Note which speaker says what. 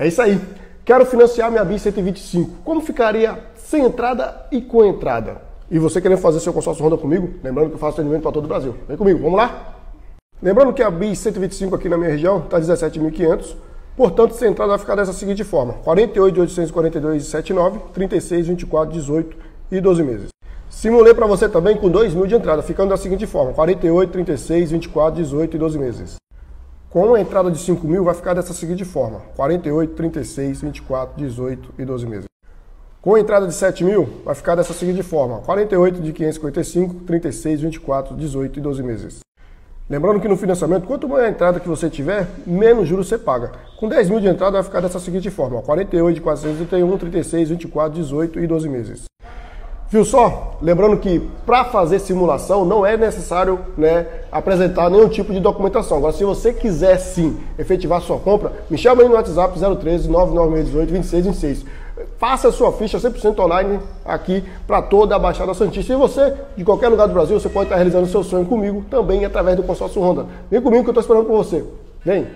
Speaker 1: É isso aí. Quero financiar minha BIS 125. Como ficaria sem entrada e com entrada? E você querendo fazer seu consórcio Honda comigo? Lembrando que eu faço atendimento para todo o Brasil. Vem comigo, vamos lá? Lembrando que a BIS 125 aqui na minha região está 17.500. Portanto, sem entrada vai ficar dessa seguinte forma: 48.842,79, 36, 24, 18 e 12 meses. Simulei para você também com 2 mil de entrada, ficando da seguinte forma: 48, 36, 24, 18 e 12 meses. Com a entrada de 5 mil, vai ficar dessa seguinte forma: 48, 36, 24, 18 e 12 meses. Com a entrada de 7 mil, vai ficar dessa seguinte forma: 48 de 555, 36, 24, 18 e 12 meses. Lembrando que no financiamento, quanto maior a entrada que você tiver, menos juros você paga. Com 10 mil de entrada, vai ficar dessa seguinte forma: 48 de 431, 36, 24, 18 e 12 meses. Viu só? Lembrando que para fazer simulação não é necessário né, apresentar nenhum tipo de documentação. Agora, se você quiser sim efetivar sua compra, me chama aí no WhatsApp 013 99618 2626. Faça a sua ficha 100% online aqui para toda a Baixada Santista. E você, de qualquer lugar do Brasil, você pode estar realizando seu sonho comigo também através do consórcio Honda. Vem comigo que eu estou esperando por você. Vem!